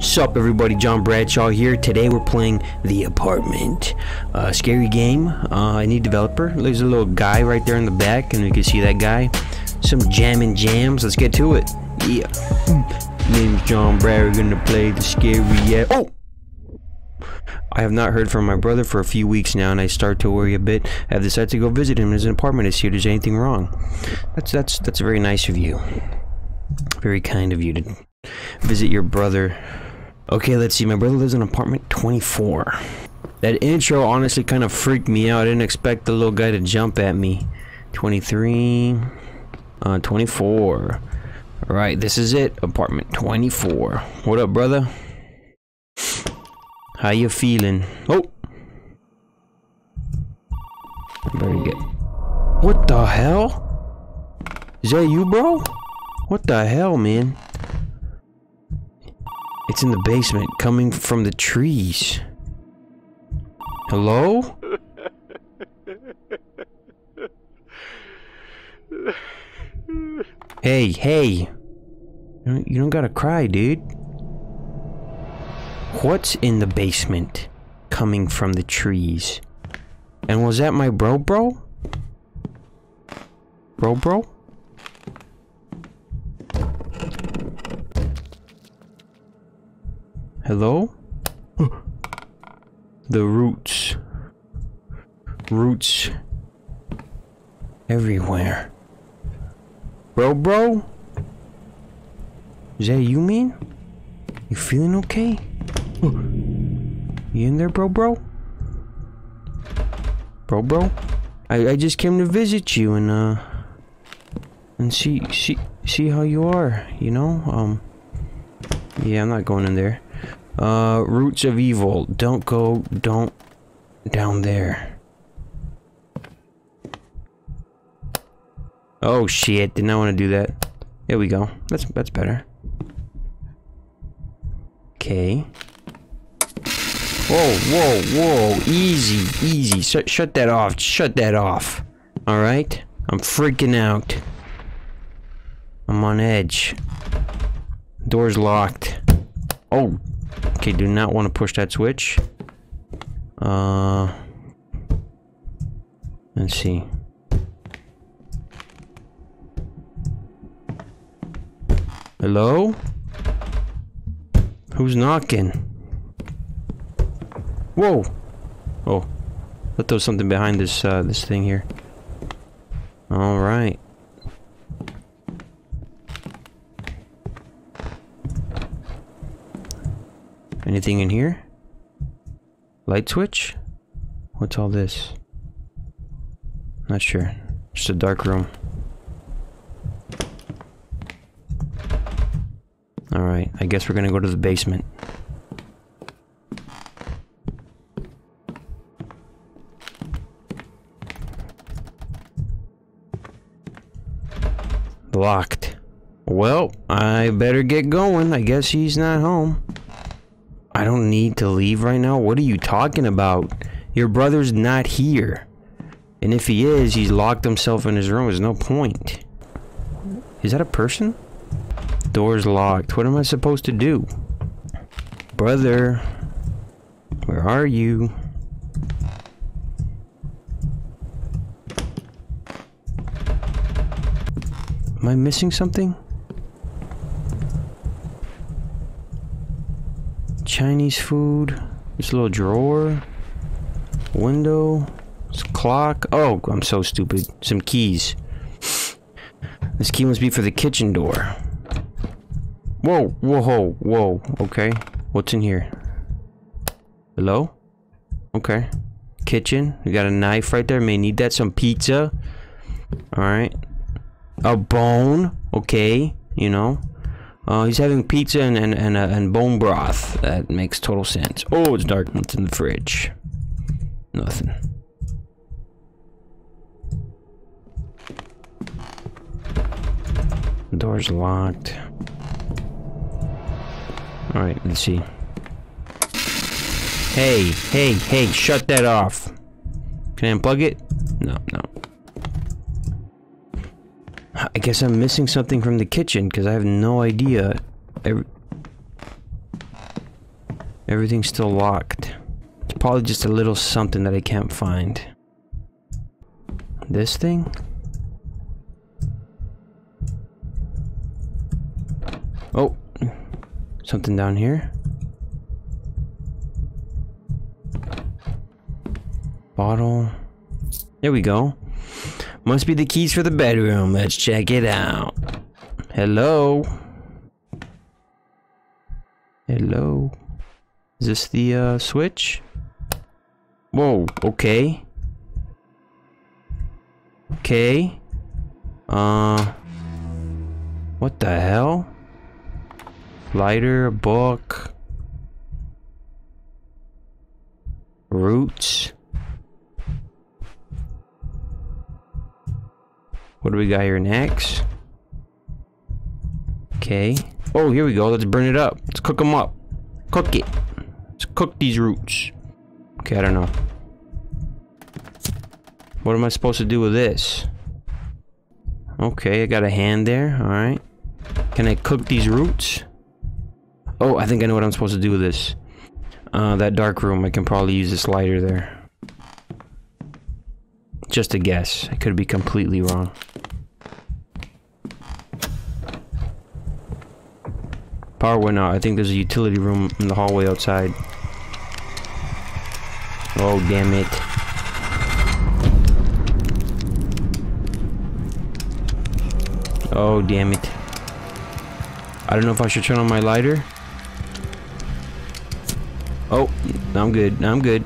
Sup everybody, John Bradshaw here. Today we're playing The Apartment. Uh, scary game. Uh, I need developer. There's a little guy right there in the back and you can see that guy. Some jamming jams. Let's get to it. Yeah. Name's John Brad. We're gonna play the scary yeah. Oh! I have not heard from my brother for a few weeks now and I start to worry a bit. I have decided to go visit him his apartment if there's anything wrong. That's that's that's very nice of you. Very kind of you to visit your brother. Okay, let's see. My brother lives in apartment 24. That intro honestly kind of freaked me out. I didn't expect the little guy to jump at me. 23. Uh, 24. Alright, this is it. Apartment 24. What up, brother? How you feeling? Oh! Very good. What the hell? Is that you, bro? What the hell, man? It's in the basement, coming from the trees. Hello? Hey, hey. You don't, gotta cry, dude. What's in the basement? Coming from the trees. And was that my bro bro? Bro bro? Hello? the roots. Roots. Everywhere. Bro bro? Is that you, man? You feeling okay? You in there, bro bro? Bro bro? I, I just came to visit you and uh and see see see how you are, you know? Um Yeah, I'm not going in there. Uh, roots of evil. Don't go, don't, down there. Oh shit, did not want to do that. There we go. That's, that's better. Okay. Whoa, whoa, whoa. Easy, easy. Shut, shut that off. Shut that off. Alright? I'm freaking out. I'm on edge. Door's locked. Oh, Okay, do not want to push that switch. Uh, let's see. Hello? Who's knocking? Whoa! Oh, I thought there was something behind this uh, this thing here. All Anything in here? Light switch? What's all this? Not sure. Just a dark room. Alright, I guess we're gonna go to the basement. Locked. Well, I better get going. I guess he's not home. I don't need to leave right now? What are you talking about? Your brother's not here. And if he is, he's locked himself in his room. There's no point. Is that a person? Door's locked. What am I supposed to do? Brother. Where are you? Am I missing something? Chinese food. This little drawer. Window. Clock. Oh, I'm so stupid. Some keys. This key must be for the kitchen door. Whoa, whoa, whoa, okay. What's in here? Hello? Okay. Kitchen. We got a knife right there. May need that. Some pizza. Alright. A bone. Okay. You know. Uh, he's having pizza and, and, and, uh, and bone broth. That makes total sense. Oh, it's dark. What's in the fridge? Nothing. Door's locked. Alright, let's see. Hey, hey, hey, shut that off. Can I unplug it? No, no. I guess I'm missing something from the kitchen because I have no idea. Every Everything's still locked. It's probably just a little something that I can't find. This thing? Oh, something down here. Bottle. There we go. Must be the keys for the bedroom. Let's check it out. Hello? Hello? Is this the uh, switch? Whoa, okay. Okay. Uh... What the hell? Lighter, book... Roots... What do we got here? An axe? Okay. Oh, here we go. Let's burn it up. Let's cook them up. Cook it. Let's cook these roots. Okay, I don't know. What am I supposed to do with this? Okay, I got a hand there. Alright. Can I cook these roots? Oh, I think I know what I'm supposed to do with this. Uh, that dark room, I can probably use this lighter there. Just a guess. I could be completely wrong. Power went out. I think there's a utility room in the hallway outside. Oh, damn it. Oh, damn it. I don't know if I should turn on my lighter. Oh, I'm good. I'm good.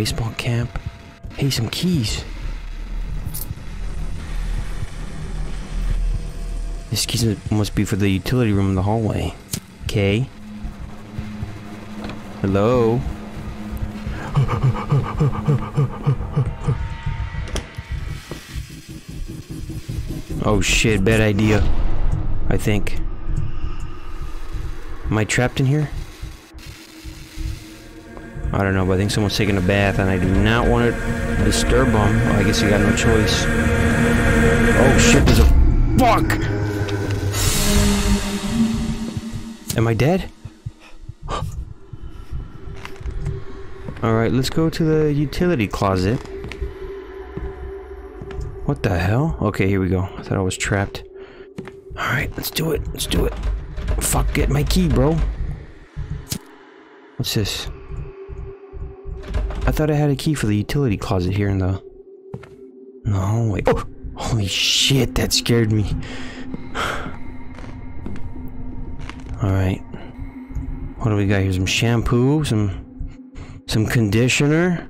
Baseball camp. Hey, some keys. This keys must be for the utility room in the hallway. Okay. Hello? oh shit, bad idea. I think. Am I trapped in here? I don't know, but I think someone's taking a bath and I do not want to disturb them. Well, I guess you got no choice. Oh shit, there's a... Fuck! Am I dead? Alright, let's go to the utility closet. What the hell? Okay, here we go. I thought I was trapped. Alright, let's do it. Let's do it. Fuck, get my key, bro. What's this? I thought I had a key for the utility closet here in the... No, wait. Oh! Holy shit, that scared me. Alright. What do we got here? Some shampoo, some... Some conditioner.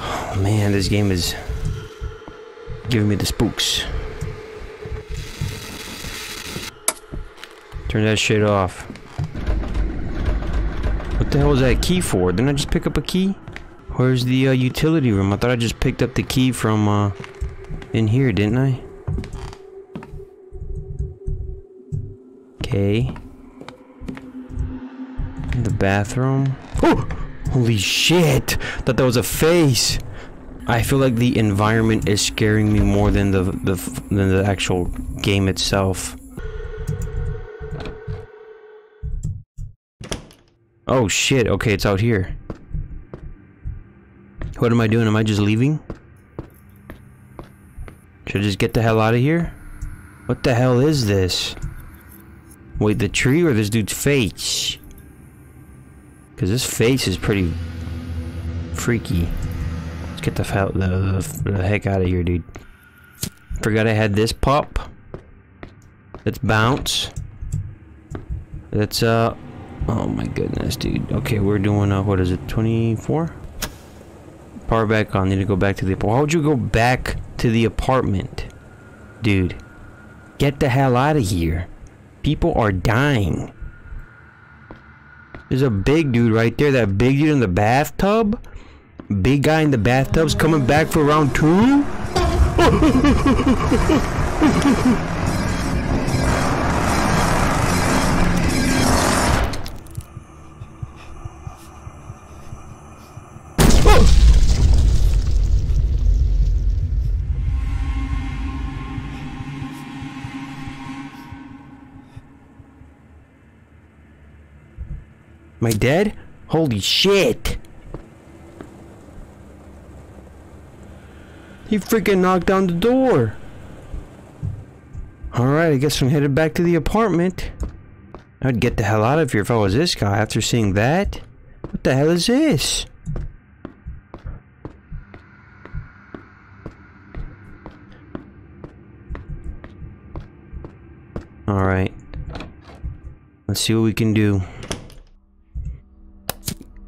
Oh man, this game is... Giving me the spooks. Turn that shit off. The hell was that key for? Didn't I just pick up a key? Where's the uh, utility room? I thought I just picked up the key from uh, in here, didn't I? Okay. The bathroom. Oh! Holy shit! Thought that was a face! I feel like the environment is scaring me more than the, the than the actual game itself. Oh shit, okay, it's out here. What am I doing? Am I just leaving? Should I just get the hell out of here? What the hell is this? Wait, the tree or this dude's face? Because this face is pretty freaky. Let's get the, the, the, the heck out of here, dude. Forgot I had this pop. Let's bounce. Let's, uh, Oh my goodness, dude. Okay, we're doing, uh, what is it, 24? Power back on. Need to go back to the apartment. Why would you go back to the apartment? Dude, get the hell out of here. People are dying. There's a big dude right there. That big dude in the bathtub. Big guy in the bathtub's coming back for round two. Am I dead? Holy shit! He freaking knocked down the door. Alright, I guess I'm headed back to the apartment. I'd get the hell out of here if I was this guy after seeing that. What the hell is this? Alright. Let's see what we can do.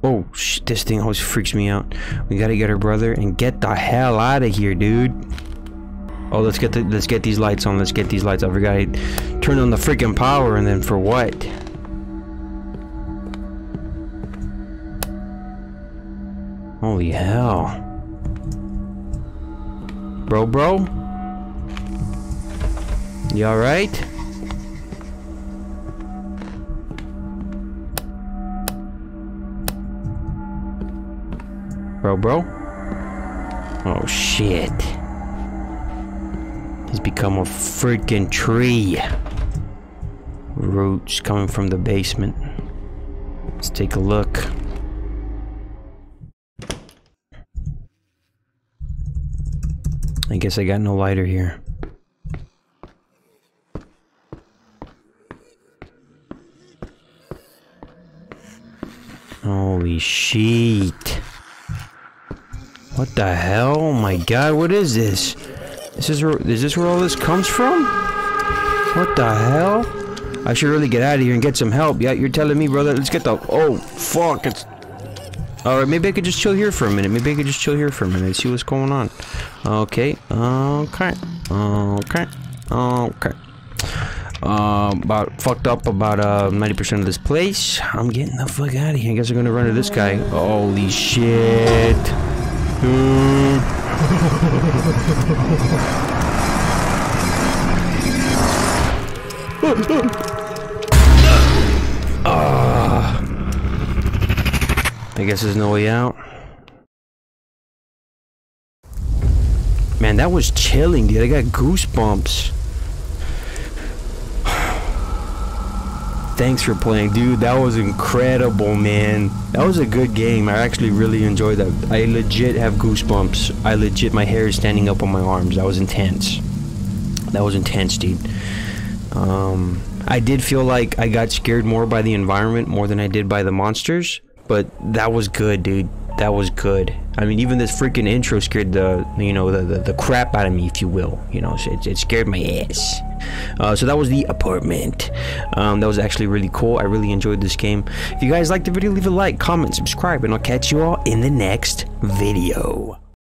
Oh, sh this thing always freaks me out. We gotta get her brother and get the hell out of here, dude. Oh, let's get the let's get these lights on. Let's get these lights. I forgot I turn on the freaking power, and then for what? Holy hell, bro, bro. You all Bro, bro? Oh, shit. He's become a freaking tree. Roots coming from the basement. Let's take a look. I guess I got no lighter here. Holy shit. The hell? Oh my god, what is this? This is, is this where all this comes from? What the hell? I should really get out of here and get some help. Yeah, you're telling me, brother. Let's get the... Oh, fuck. It's... Alright, maybe I could just chill here for a minute. Maybe I could just chill here for a minute and see what's going on. Okay. Okay. Okay. Okay. Uh, about fucked up about uh 90% of this place. I'm getting the fuck out of here. I guess I'm gonna run to this guy. Holy shit. Uh. uh. I guess there's no way out. Man, that was chilling, dude. I got goosebumps. Thanks for playing, dude. That was incredible, man. That was a good game. I actually really enjoyed that. I legit have goosebumps. I legit, my hair is standing up on my arms. That was intense. That was intense, dude. Um, I did feel like I got scared more by the environment more than I did by the monsters. But that was good, dude. That was good. I mean, even this freaking intro scared the, you know, the, the, the crap out of me, if you will. You know, it, it scared my ass. Uh, so that was the apartment. Um, that was actually really cool. I really enjoyed this game. If you guys liked the video, leave a like, comment, subscribe, and I'll catch you all in the next video.